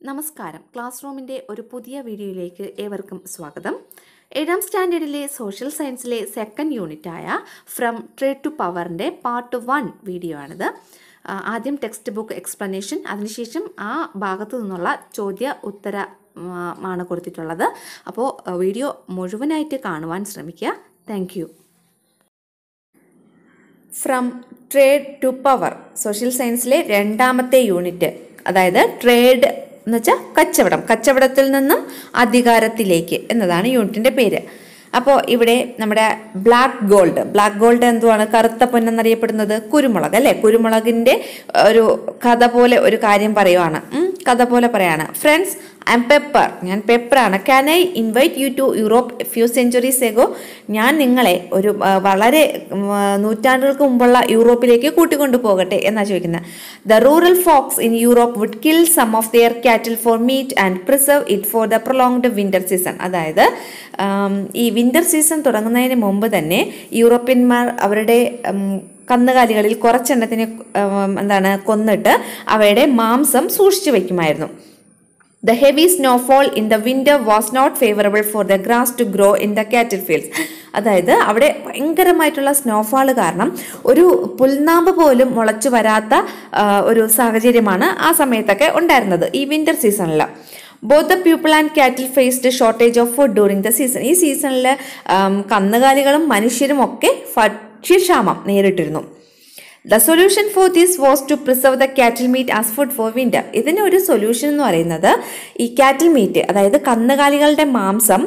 നമസ്കാരം. ക്ലാസ് റൂമിന്റെ ഒരു പുതിയ വീഡിയോയിലേക്ക് ഏവർക്കും സ്വാഗതം. ഏഴാം സ്റ്റാൻഡേർഡിലെ സോഷ്യൽ സയൻസിലെ സെക്കൻഡ് യൂണിറ്റായ ഫ്രം ട്രേഡ് ടു പവറിന്റെ പാർട്ട് വൺ വീഡിയോ ആണിത് ആദ്യം ടെക്സ്റ്റ് ബുക്ക് എക്സ്പ്ലനേഷൻ അതിനുശേഷം ആ ഭാഗത്തു നിന്നുള്ള ചോദ്യ ഉത്തര ആണ് കൊടുത്തിട്ടുള്ളത്. അപ്പോൾ വീഡിയോ മുഴുവനായിട്ട് കാണുവാൻ ശ്രമിക്കുക. Thank from trade to power social സയൻസിലെ രണ്ടാമത്തെ യൂണിറ്റ് അതായത് ട്രേഡ് എന്ന് വെച്ചാൽ കച്ചവടം. കച്ചവടത്തിൽ നിന്നും അധികാരത്തിലേക്ക് എന്നതാണ് യൂണിറ്റിന്റെ പേര്. അപ്പോൾ ഇവിടെ നമ്മുടെ ബ്ലാക്ക് ഗോൾഡ്. ബ്ലാക്ക് ഗോൾഡ് എന്തുവാണ്? കറുത്ത പൊന്നെന്നറിയപ്പെടുന്നത് കുരുമുളക് അല്ലേ? കുരുമുളകിന്റെ ഒരു കഥ പോലെ ഒരു കാര്യം പറയുവാണ്. കഥ പോലെ പറയാണ്. ഫ്രണ്ട്സ് എം പെപ്പർ ഞാൻ പെപ്പറാണ് can I invite you to Europe few centuries ago ഞാൻ നിങ്ങളെ ഒരു വളരെ നൂറ്റാണ്ടുകൾക്ക് മുമ്പുള്ള യൂറോപ്പിലേക്ക് കൂട്ടിക്കൊണ്ടു പോകട്ടെ എന്നാണ് ചോദിക്കുന്നത് the rural folks in Europe would kill some of their cattle for meat and preserve it for the prolonged winter season അതായത് ഈ വിന്റർ സീസൺ തുടങ്ങുന്നതിന് മുമ്പ് തന്നെ യൂറോപ്യന്മാർ അവരുടെ കന്നുകാലികളിൽ കുറച്ചെണ്ണത്തിനെ എന്താണ് കൊന്നിട്ട് അവയുടെ മാംസം സൂക്ഷിച്ചു വയ്ക്കുമായിരുന്നു. The heavy snowfall in the winter was not favorable for the grass to grow in the cattle fields. അതായത് അവിടെ ഭയങ്കരമായിട്ടുള്ള സ്നോഫാൾ കാരണം ഒരു പുൽനാമ്പ് പോലും മുളച്ചു വരാത്ത ഒരു സാഹചര്യമാണ് ആ സമയത്തൊക്കെ ഉണ്ടായിരുന്നത് ഈ വിന്റർ സീസണിൽ both the people and cattle faced shortage of food during the season ഈ സീസണിൽ കന്നുകാലികളും മനുഷ്യരും ഒക്കെ ഭക്ഷ്യക്ഷാമം നേരിട്ടിരുന്നു. The solution for this was to preserve the cattle meat as food for winter ഇതിന് ഒരു സൊല്യൂഷൻ എന്ന് പറയുന്നത് ഈ കാറ്റിൽ മീറ്റ് അതായത് കന്നുകാലികളുടെ മാംസം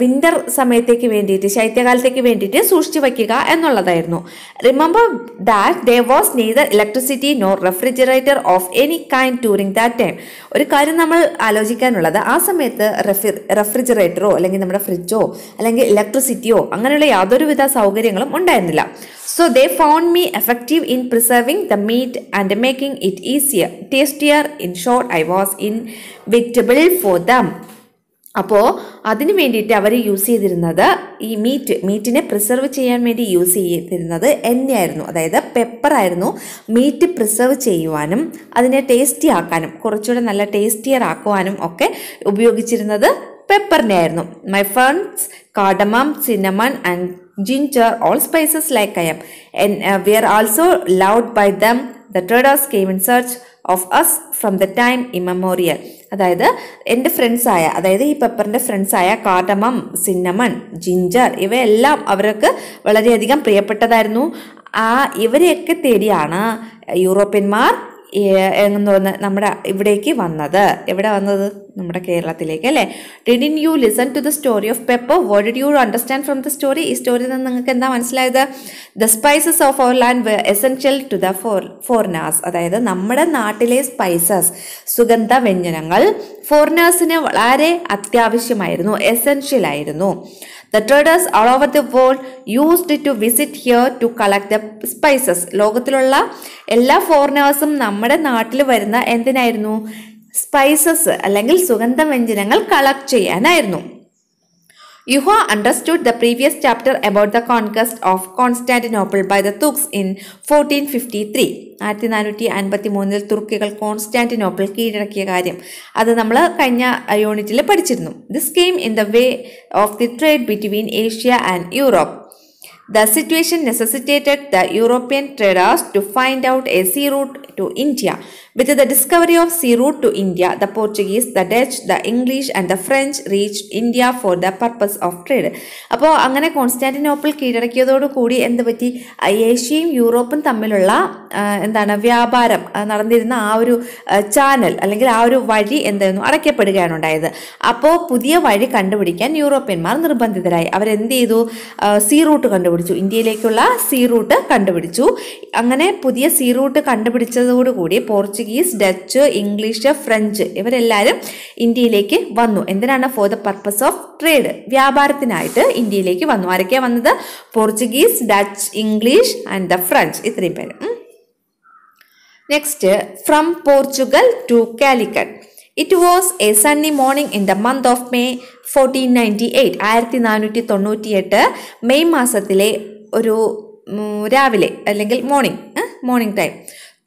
വിന്റർ സമയത്തേക്ക് വേണ്ടിയിട്ട് ശൈത്യകാലത്തേക്ക് വേണ്ടിയിട്ട് സൂക്ഷിച്ചു വയ്ക്കുക എന്നുള്ളതായിരുന്നു. Remember that they was neither electricity nor refrigerator of any kind during that time ഒരു കാര്യം നമ്മൾ ആലോചിക്കാനുള്ളത് ആ സമയത്ത് റെഫ്രി റെഫ്രിജറേറ്ററോ അല്ലെങ്കിൽ നമ്മുടെ ഫ്രിഡ്ജോ അല്ലെങ്കിൽ ഇലക്ട്രിസിറ്റിയോ അങ്ങനെയുള്ള യാതൊരുവിധ സൗകര്യങ്ങളും ഉണ്ടായിരുന്നില്ല. So they found me effective in preserving the meat and making it easier, tastier. In short, I was inevitable for them. അപ്പോൾ അതിന് വേണ്ടിയിട്ട് അവർ യൂസ് ചെയ്തിരുന്നത് ഈ മീറ്റ് മീറ്റിനെ പ്രിസർവ് ചെയ്യാൻ വേണ്ടി യൂസ് ചെയ്തിരുന്നത് എണ്ണയായിരുന്നു അതായത് പെപ്പറായിരുന്നു മീറ്റ് പ്രിസർവ് ചെയ്യുവാനും അതിനെ ടേസ്റ്റി ആക്കാനും കുറച്ചുകൂടെ നല്ല ടേസ്റ്റിയർ ആക്കുവാനും ഒക്കെ ഉപയോഗിച്ചിരുന്നത് പെപ്പറിനെ ആയിരുന്നു my friends cardamom cinnamon and ginger, all spices like am. And uh, we are also loved by them. The traders came in search of us from the time immemorial. അതായത് എന്റെ ഫ്രണ്ട്സായ അതായത് ഈ പെപ്പറിന്റെ ഫ്രണ്ട്സായ കാർഡമം സിന്നമൺ ജിഞ്ചർ ഇവയെല്ലാം അവർക്ക് വളരെയധികം പ്രിയപ്പെട്ടതായിരുന്നു ആ ഇവരെയൊക്കെ തേടിയാണ് യൂറോപ്യന്മാർ എന്ന് പറഞ്ഞ നമ്മുടെ ഇവിടേക്ക് വന്നത് എവിടെ വന്നത് നമ്മുടെ കേരളത്തിലേക്ക് അല്ലേ? Didn't you listen to the story of pepper what did you understand from the story ഈ സ്റ്റോറിയിൽ നിന്ന് നിങ്ങൾക്ക് എന്താ മനസ്സിലായത്? The spices of our land essential to the for foreigners അതായത് നമ്മുടെ നാട്ടിലെ സ്പൈസസ് സുഗന്ധ വ്യഞ്ജനങ്ങൾ ഫോറിനേഴ്സിന് വളരെ അത്യാവശ്യമായിരുന്നു എസെൻഷ്യൽ ആയിരുന്നു. The traders all over the world used to visit here to collect the spices ലോകത്തിലുള്ള എല്ലാ ഫോറിനേഴ്സും നമ്മുടെ നാട്ടിൽ വരുന്ന എന്തിനായിരുന്നു? സ്പൈസസ് അല്ലെങ്കിൽ സുഗന്ധവ്യഞ്ജനങ്ങൾ കളക്ട് ചെയ്യാനായിരുന്നു You have understood the previous chapter about the conquest of Constantinople by the Turks in 1453. ആയിരത്തി നാനൂറ്റി അൻപത്തി മൂന്നിൽ തുർക്കികൾ കോൺസ്റ്റാന്റിനോപ്പിൾ കീഴടക്കിയ കാര്യം അത് നമ്മൾ കഴിഞ്ഞ യൂണിറ്റിൽ പഠിച്ചിരുന്നു this came in the way of the trade between Asia and Europe The situation necessitated the European traders to find out a sea route to India. With the discovery of sea route to India, the Portuguese, the Dutch, the English and the French reached India for the purpose of trade. അപ്പോൾ അങ്ങനെ Constantinople കീഴടക്കിയതോടുകൂടി എന്ത് പറ്റി? ഏഷ്യയും യൂറോപ്പും തമ്മിലുള്ള എന്താണ് വ്യാപാരം നടന്നിരുന്ന ആ ഒരു ചാനൽ അല്ലെങ്കിൽ ആ ഒരു വഴി എന്തായിരുന്നു? അടയ്ക്കപ്പെടുകയാണ് ഉണ്ടായത്. അപ്പോൾ പുതിയ വഴി കണ്ടുപിടിക്കാൻ യൂറോപ്യന്മാർ നിർബന്ധിതരായി. അവരെന്ത് ചെയ്തു? സീ റൂട്ട് കണ്ടുപിടിച്ചു. ഇന്ത്യയിലേക്കുള്ള സീ റൂട്ട് കണ്ടുപിടിച്ചു. അങ്ങനെ പുതിയ സീ റൂട്ട് കണ്ടുപിടിച്ചതോടുകൂടി പോർച്ചുഗീസ് ഡച്ച് ഇംഗ്ലീഷ് ഫ്രഞ്ച് ഇവരെല്ലാവരും ഇന്ത്യയിലേക്ക് വന്നു. എന്തിനാണ്? For the purpose of trade വ്യാപാരത്തിനായിട്ട് ഇന്ത്യയിലേക്ക് വന്നു. ആരൊക്കെയാണ് വന്നത്? Portuguese Dutch English and the French. ഇത്രയും പേര്. Next from Portugal to Calicut. It was a sunny morning in the month of May fourteen ninety eight ആയിരത്തി നാനൂറ്റി തൊണ്ണൂറ്റി എട്ട് മെയ് മാസത്തിലെ ഒരു രാവിലെ അല്ലെങ്കിൽ morning morning time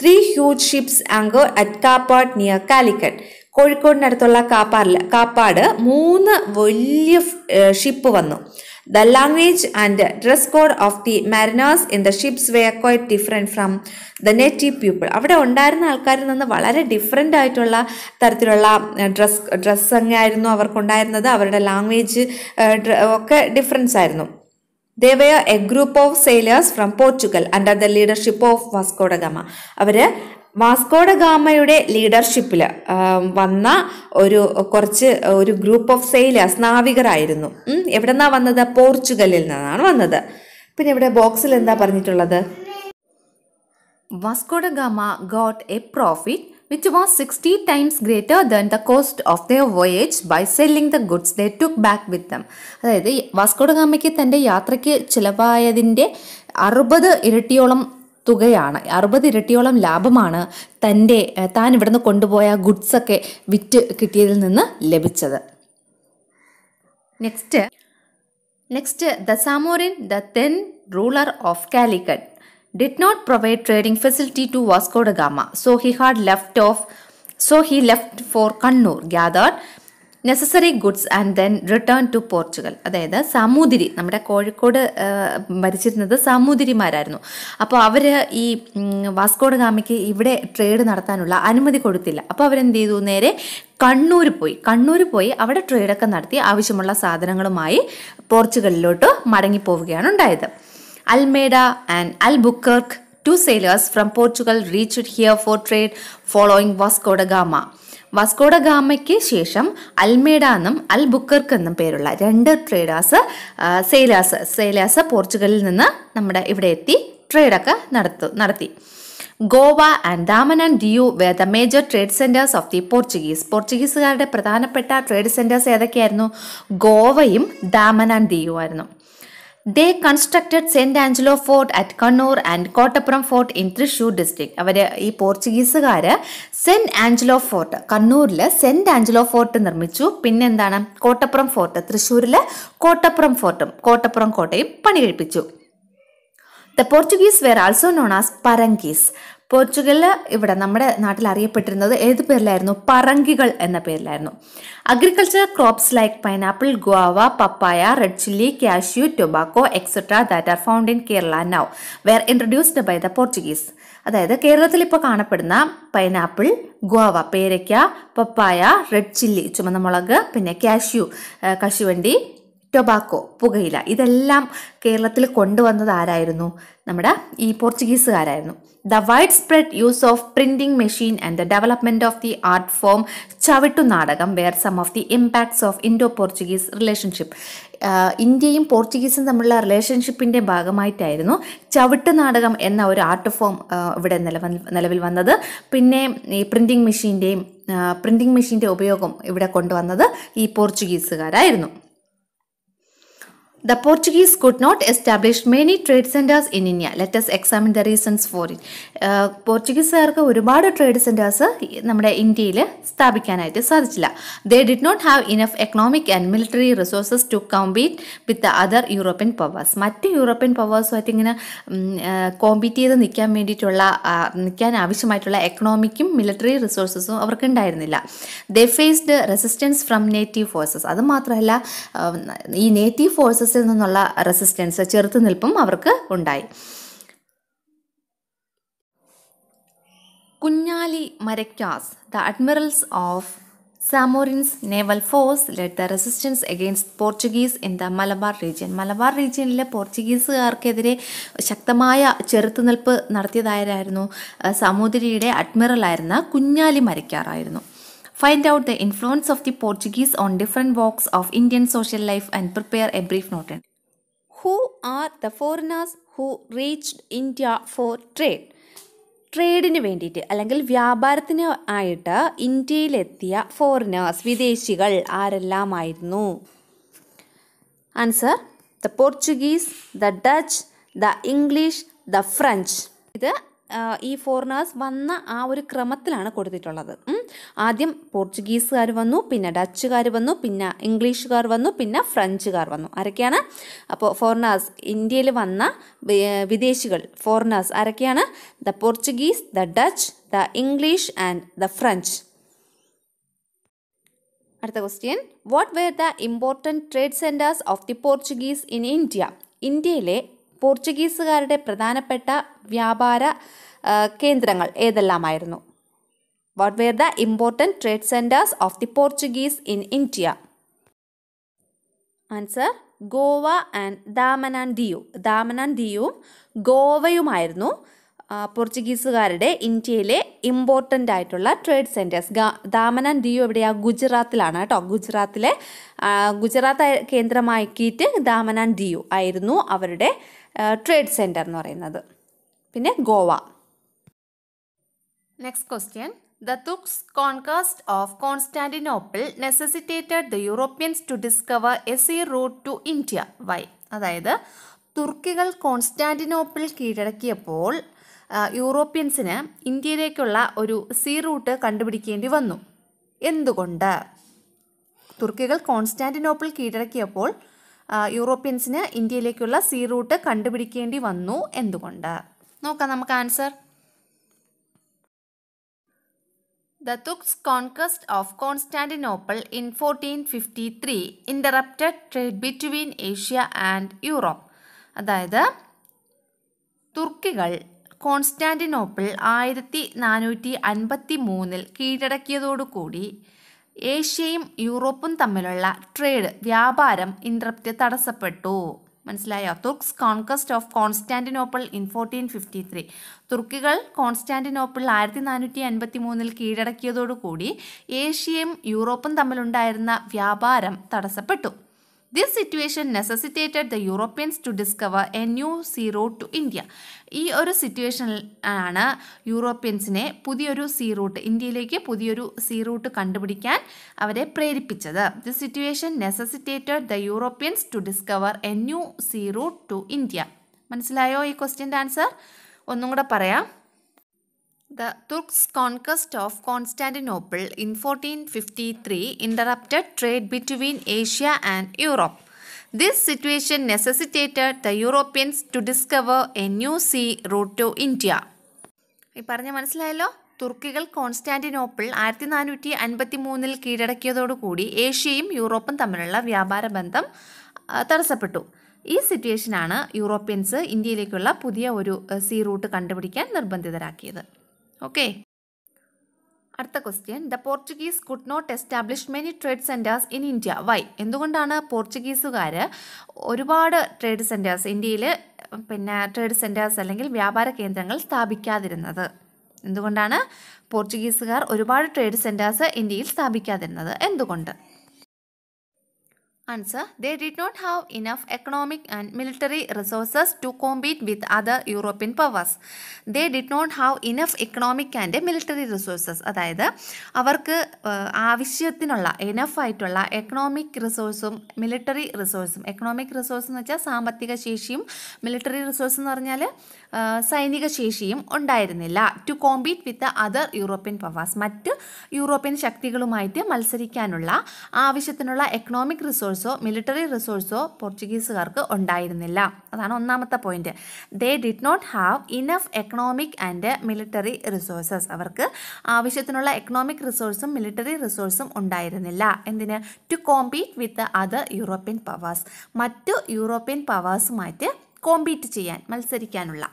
three huge ships anchor at Kappad near Calicut കോഴിക്കോടിനടുത്തുള്ള കാപ്പാറിൽ കാപ്പാട് മൂന്ന് വലിയ ഷിപ്പ് വന്നു. The language and dress code of the mariners in the ships were quite different from the native people അവിടെ ഉണ്ടായിരുന്ന ആൾക്കാരിൽ നിന്ന് വളരെ ഡിഫറെന്റ് ആയിട്ടുള്ള തരത്തിലുള്ള ഡ്രസ് ഡ്രസ്സങ്ങായിരുന്നു അവർക്കുണ്ടായിരുന്നത്. അവരുടെ ലാംഗ്വേജ് ഒക്കെ ഡിഫറൻസ് ആയിരുന്നു. They were a group of sailors from Portugal under the leadership of Vasco da Gama അവർ വാസ്കോഡഗാമയുടെ ലീഡർഷിപ്പിൽ വന്ന ഒരു കുറച്ച് ഒരു ഗ്രൂപ്പ് ഓഫ് സെയിലേഴ്സ് നാവികരായിരുന്നു. എവിടെ നിന്നാണ് വന്നത്? പോർച്ചുഗലിൽ നിന്നാണ് വന്നത്. പിന്നെ ഇവിടെ ബോക്സിൽ എന്താ പറഞ്ഞിട്ടുള്ളത്? Vasco da Gama got a profit which was 60 times greater than the cost of their voyage by selling the goods they took back with them. അതായത് വാസ്കോഡഗാമയ്ക്ക് തന്റെ യാത്രയ്ക്ക് ചിലവായതിന്റെ അറുപത് ഇരട്ടിയോളം തുകയാണ് അറുപത് ഇരട്ടിയോളം ലാഭമാണ് തന്റെ താൻ ഇവിടുന്ന് കൊണ്ടുപോയ ഗുഡ്സൊക്കെ വിറ്റ് കിട്ടിയതിൽ നിന്ന് ലഭിച്ചത്. Next next the Zamorin the then ruler of Calicut did not provide trading facility to Vasco da Gama, so he had left off. So he left for Kannur, gathered necessary goods and then return to Portugal അതായത് സാമൂതിരി നമ്മുടെ കോഴിക്കോട് ഭരിച്ചിരുന്നത് സാമൂതിരിമാരായിരുന്നു. അപ്പോൾ അവർ ഈ വാസ്കോഡ് ഗാമയ്ക്ക് ഇവിടെ trade നടത്താനുള്ള അനുമതി കൊടുത്തില്ല. അപ്പോൾ അവരെന്ത് ചെയ്തു? നേരെ കണ്ണൂർ പോയി. കണ്ണൂർ പോയി അവിടെ ട്രേഡൊക്കെ നടത്തി ആവശ്യമുള്ള സാധനങ്ങളുമായി പോർച്ചുഗലിലോട്ട് മടങ്ങിപ്പോവുകയാണ് ഉണ്ടായത്. Almeida and Albuquerque two sailors from Portugal reached here for trade following Vasco da Gama Vasco da ഗാമയ്ക്ക് ശേഷം അൽമേഡ എന്നും അൽ ബുക്കർക്ക് എന്നും പേരുള്ള രണ്ട് ട്രേഡേഴ്സ് സെയിലേഴ്സ് സെയിലേഴ്സ് പോർച്ചുഗലിൽ നിന്ന് നമ്മുടെ ഇവിടെ എത്തി ട്രേഡൊക്കെ നടത്തു നടത്തി. Goa and Daman and Diu were the major trade centres of the Portuguese പോർച്ചുഗീസുകാരുടെ പ്രധാനപ്പെട്ട ട്രേഡ് സെന്റേഴ്സ് ഏതൊക്കെയായിരുന്നു? ഗോവയും ദാമൻ ആൻഡ് ദിയു ആയിരുന്നു they constructed saint Angelo fort at Kannur and Kottappuram fort in Thrissur district അവർ ഈ പോർച്ചുഗീസുകാർ സെന്റ് ആഞ്ചലോ ഫോർട്ട് കണ്ണൂരിൽ saint Angelo fort നിർമ്മിച്ചു. പിന്നെ എന്താണ് കോട്ടപ്പുറം ഫോർട്ട് തൃശ്ശൂരിൽ കോട്ടപ്പുറം ഫോർട്ടും കോട്ടപ്പുറം കോട്ടയും പണി കഴിപ്പിച്ചു the Portuguese were also known as Parangis പോർച്ചുഗലിൽ ഇവിടെ നമ്മുടെ നാട്ടിൽ അറിയപ്പെട്ടിരുന്നത് ഏത് പേരിലായിരുന്നു? പറങ്കികൾ എന്ന പേരിലായിരുന്നു. Agriculture crops like pineapple guava papaya red chilli cashew tobacco etcetera that are found in Kerala now were introduced by the Portuguese അതായത് കേരളത്തിൽ ഇപ്പോൾ കാണപ്പെടുന്ന പൈനാപ്പിൾ ഗുവാവ പേരയ്ക്ക പപ്പായ റെഡ് ചില്ലി ചുമന്ന മുളക് പിന്നെ കാഷ്യൂ കശുവണ്ടി ടൊബാക്കോ പുകയില ഇതെല്ലാം കേരളത്തിൽ കൊണ്ടുവന്നത് ആരായിരുന്നു? നമ്മുടെ ഈ പോർച്ചുഗീസുകാരായിരുന്നു. The wide spread use of printing machine and the development of the art form Chavittu Natakam were some of the impacts of Indo Portuguese relationship ഇന്ത്യയും പോർച്ചുഗീസും തമ്മിലുള്ള റിലേഷൻഷിപ്പിന്റെ ഭാഗമായിട്ടായിരുന്നു ചവിട്ട് നാടകം എന്ന ഒരു ആർട്ട് ഫോം ഇവിടെ നിലവിൽ നിലവിൽ വന്നത്. പിന്നെ ഈ പ്രിന്റിംഗ് മെഷീന്റെയും പ്രിന്റിംഗ് മെഷീന്റെ ഉപയോഗം ഇവിടെ കൊണ്ടുവന്നത് ഈ പോർച്ചുഗീസുകാരായിരുന്നു. The Portuguese could not establish many trade centers in India. Let us examine the reasons for it. പോർച്ചുഗീസുകാർക്ക് ഒരുപാട് ട്രേഡ് സെന്റേഴ്സ് നമ്മുടെ ഇന്ത്യയിൽ സ്ഥാപിക്കാനായിട്ട് സാധിച്ചില്ല they did not have enough economic and military resources to compete with the other European powers മറ്റ് European പവേഴ്സുമായിട്ട് ഇങ്ങനെ compete ചെയ്ത് നിൽക്കാൻ വേണ്ടിയിട്ടുള്ള നിൽക്കാൻ ആവശ്യമായിട്ടുള്ള എക്കണോമിക്കും മിലിറ്ററി റിസോഴ്സസും അവർക്ക് ഉണ്ടായിരുന്നില്ല they faced resistance from native forces അത് മാത്രമല്ല ഈ നേറ്റീവ് ഫോഴ്സസ് ഫോഴ്സസിൽ നിന്നുള്ള റെസിസ്റ്റൻസ് ചെറുത്തുനിൽപ്പും അവർക്ക് ഉണ്ടായി. Kunjali Marakkars the admirals of Zamorins naval force let the resistance against Portuguese in the Malabar region. Malabar റീജിയനിലെ പോർച്ചുഗീസുകാർക്കെതിരെ ശക്തമായ ചെറുത്തുനിൽപ്പ് നടത്തിയതായിരുന്നു സാമൂതിരിയുടെ അഡ്മിറലായിരുന്ന Kunjali മരക്കാറായിരുന്നു. Find out the influence of the Portuguese on different walks of Indian social life and prepare a brief note and who are the foreigners who reached India for trade ട്രേഡിന് വേണ്ടിയിട്ട് അല്ലെങ്കിൽ വ്യാപാരത്തിന് ആയിട്ട് ഇന്ത്യയിലെത്തിയ ഫോറിനേഴ്സ് വിദേശികൾ ആരെല്ലാമായിരുന്നു answer the Portuguese the Dutch the English the French ഇത് ഈ foreigners വന്ന ആ ഒരു ക്രമത്തിലാണ് കൊടുത്തിട്ടുള്ളത്. ആദ്യം പോർച്ചുഗീസുകാർ വന്നു പിന്നെ ഡച്ചുകാർ വന്നു പിന്നെ ഇംഗ്ലീഷുകാർ വന്നു പിന്നെ ഫ്രഞ്ചുകാർ വന്നു. ആരൊക്കെയാണ്? അപ്പോൾ ഫോറിനേഴ്സ് ഇന്ത്യയിൽ വന്ന വിദേശികൾ. ഫോറിനേഴ്സ് ആരൊക്കെയാണ്? The Portuguese the Dutch the English and the French അടുത്ത question what were the important trade centres of the Portuguese in India ഇന്ത്യയിലെ പോർച്ചുഗീസുകാരുടെ പ്രധാനപ്പെട്ട വ്യാപാര കേന്ദ്രങ്ങൾ ഏതെല്ലാമായിരുന്നു? What were the important trade centres of the Portuguese in India answer Goa and Daman and Diu Daman and ദിയുവും ഗോവയുമായിരുന്നു പോർച്ചുഗീസുകാരുടെ ഇന്ത്യയിലെ important ആയിട്ടുള്ള trade centres Daman and Diu എവിടെയാ? ഗുജറാത്തിലാണ് കേട്ടോ. ഗുജറാത്തിലെ ഗുജറാത്ത് കേന്ദ്രമാക്കിയിട്ട് ദാമൻ ആൻഡ് ദിയു ആയിരുന്നു അവരുടെ ട്രേഡ് സെന്റർ എന്ന് പറയുന്നത്. പിന്നെ Goa. Next question the Turks conquest of Constantinople necessitated the Europeans to discover a sea route to India why അതായത് തുർക്കികൾ കോൺസ്റ്റാന്റിനോപ്പിൾ കീഴടക്കിയപ്പോൾ യൂറോപ്യൻസിന് ഇന്ത്യയിലേക്കുള്ള ഒരു സീ റൂട്ട് കണ്ടുപിടിക്കേണ്ടി വന്നു. എന്തുകൊണ്ട്? തുർക്കികൾ കോൺസ്റ്റാന്റിനോപ്പിൾ കീഴടക്കിയപ്പോൾ യൂറോപ്യൻസിന് ഇന്ത്യയിലേക്കുള്ള സീ റൂട്ട് കണ്ടുപിടിക്കേണ്ടി വന്നു എന്തുകൊണ്ട്? നോക്കാം നമുക്ക് answer. The Turks' conquest of Constantinople in 1453 interrupted trade between Asia and Europe അതായത് തുർക്കികൾ കോൺസ്റ്റാന്റിനോപ്പിൾ ആയിരത്തി നാനൂറ്റി അൻപത്തി മൂന്നിൽ കീഴടക്കിയതോടുകൂടി ഏഷ്യയും യൂറോപ്പും തമ്മിലുള്ള ട്രേഡ് വ്യാപാരം ഇൻട്രപ്റ്റ് തടസ്സപ്പെട്ടു. മനസ്സിലായോ? Turks conquest of Constantinople in fourteen fifty three തുർക്കികൾ Constantinople ആയിരത്തി നാനൂറ്റി അൻപത്തി മൂന്നിൽ കീഴടക്കിയതോടുകൂടി ഏഷ്യയും യൂറോപ്പും തമ്മിലുണ്ടായിരുന്ന വ്യാപാരം തടസ്സപ്പെട്ടു. This situation necessitated the Europeans to discover a new sea route to India ഈ ഒരു സിറ്റുവേഷനിൽ ആണ് യൂറോപ്യൻസിനെ പുതിയൊരു സീ റൂട്ട് ഇന്ത്യയിലേക്ക് പുതിയൊരു സീ റൂട്ട് കണ്ടുപിടിക്കാൻ അവരെ പ്രേരിപ്പിച്ചത്. This situation necessitated the Europeans to discover a new sea route to India മനസ്സിലായോ ഈ ക്വസ്റ്റ്യന്റെ ആൻസർ ഒന്നും കൂടെ പറയാം. The Turks' conquest of Constantinople in 1453 interrupted trade between Asia and Europe. This situation necessitated the Europeans to discover a new sea route to India. ഈ പറഞ്ഞ മനസ്സിലായല്ലോ തുർക്കികൾ Constantinople ആയിരത്തി നാനൂറ്റി അൻപത്തി മൂന്നിൽ കീഴടക്കിയതോടുകൂടി ഏഷ്യയും യൂറോപ്പും തമ്മിലുള്ള വ്യാപാര ബന്ധം തടസ്സപ്പെട്ടു ഈ സിറ്റുവേഷനാണ് യൂറോപ്യൻസ് ഇന്ത്യയിലേക്കുള്ള പുതിയ ഒരു സീ റൂട്ട് കണ്ടുപിടിക്കാൻ നിർബന്ധിതരാക്കിയത് ഓക്കെ അടുത്ത question the Portuguese could not establish many trade centres in India why എന്തുകൊണ്ടാണ് പോർച്ചുഗീസുകാർ ഒരുപാട് ട്രേഡ് സെന്റേഴ്സ് ഇന്ത്യയിൽ പിന്നെ ട്രേഡ് സെന്റേഴ്സ് അല്ലെങ്കിൽ വ്യാപാര കേന്ദ്രങ്ങൾ സ്ഥാപിക്കാതിരുന്നത്? എന്തുകൊണ്ടാണ് പോർച്ചുഗീസുകാർ ഒരുപാട് ട്രേഡ് സെന്റേഴ്സ് ഇന്ത്യയിൽ സ്ഥാപിക്കാതിരുന്നത്? എന്തുകൊണ്ട്? Answer They did not have enough economic and military resources to compete with other European powers. They did not have enough economic and military resources. അതായത് അവർക്ക് ആവശ്യത്തിനുള്ള എനഫ് ആയിട്ടുള്ള എക്കണോമിക് റിസോഴ്സും മിലിറ്ററി റിസോഴ്സും എക്കണോമിക് റിസോഴ്സ് എന്ന് വെച്ചാൽ സാമ്പത്തിക ശേഷിയും മിലിറ്ററി റിസോഴ്സ് എന്ന് പറഞ്ഞാൽ സൈനിക ശേഷിയും ഉണ്ടായിരുന്നില്ല to compete with other European powers മറ്റ് യൂറോപ്യൻ ശക്തികളുമായിട്ട് മത്സരിക്കാനുള്ള ആവശ്യത്തിനുള്ള എക്കണോമിക് റിസോഴ്സോ മിലിറ്ററി റിസോഴ്സോ പോർച്ചുഗീസുകാർക്ക് ഉണ്ടായിരുന്നില്ല. അതാണ് ഒന്നാമത്തെ point they did not have enough economic and military resources അവർക്ക് ആവശ്യത്തിനുള്ള എക്കണോമിക് റിസോഴ്സും മിലിറ്ററി റിസോഴ്സും ഉണ്ടായിരുന്നില്ല. എന്തിന്? To compete with other European powers മറ്റു യൂറോപ്യൻ പവേഴ്സുമായിട്ട് കോമ്പീറ്റ് ചെയ്യാൻ മത്സരിക്കാനുള്ള.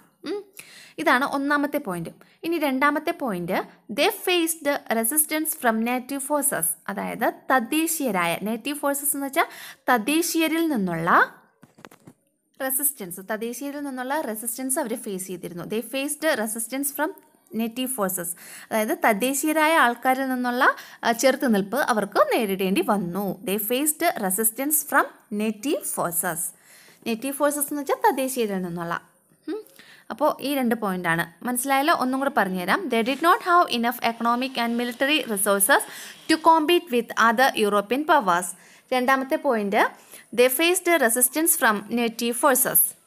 ഇതാണ് ഒന്നാമത്തെ പോയിന്റ് ഇനി രണ്ടാമത്തെ point the faced resistance from native forces അതായത് തദ്ദേശീയരായ നേറ്റീവ് ഫോഴ്സസ് എന്ന് വെച്ചാൽ തദ്ദേശീയരിൽ നിന്നുള്ള റെസിസ്റ്റൻസ് തദ്ദേശീയരിൽ നിന്നുള്ള റെസിസ്റ്റൻസ് അവർ ഫേസ് ചെയ്തിരുന്നു. They faced resistance from native forces അതായത് തദ്ദേശീയരായ ആൾക്കാരിൽ നിന്നുള്ള ചെറുത്തുനിൽപ്പ് അവർക്ക് നേരിടേണ്ടി വന്നു. They faced resistance from native forces native forces എന്ന് വെച്ചാൽ തദ്ദേശീയരിൽ നിന്നുള്ള. അപ്പോൾ ഈ രണ്ട് പോയിന്റാണ്. മനസ്സിലായല്ലോ? ഒന്നും കൂടെ പറഞ്ഞുതരാം. The did not have enough economic and military resources to compete with other European powers രണ്ടാമത്തെ point the faced resistance from native forces